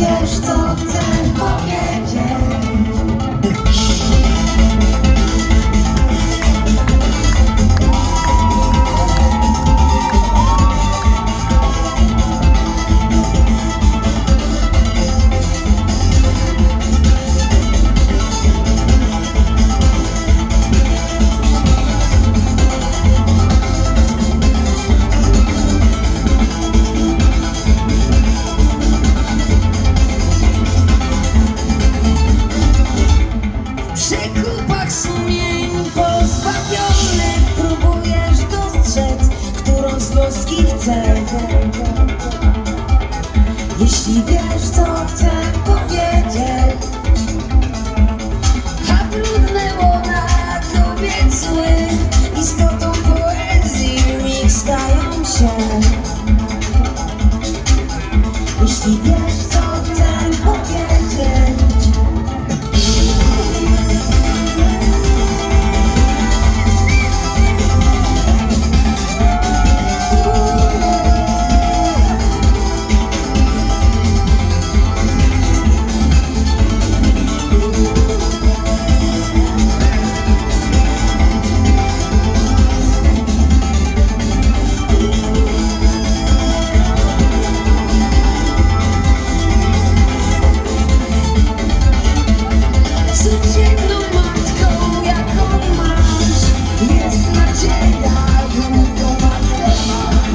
надежда.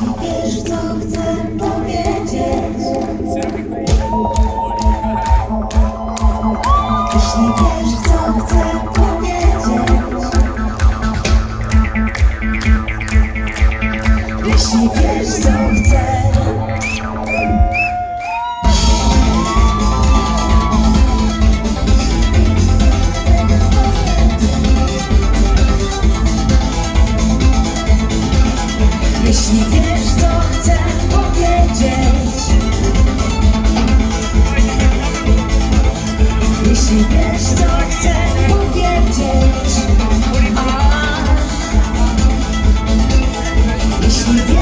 Wiesz, co chcę, to Czy wiesz, co chcę powiedzieć? Jeśli